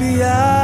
be out.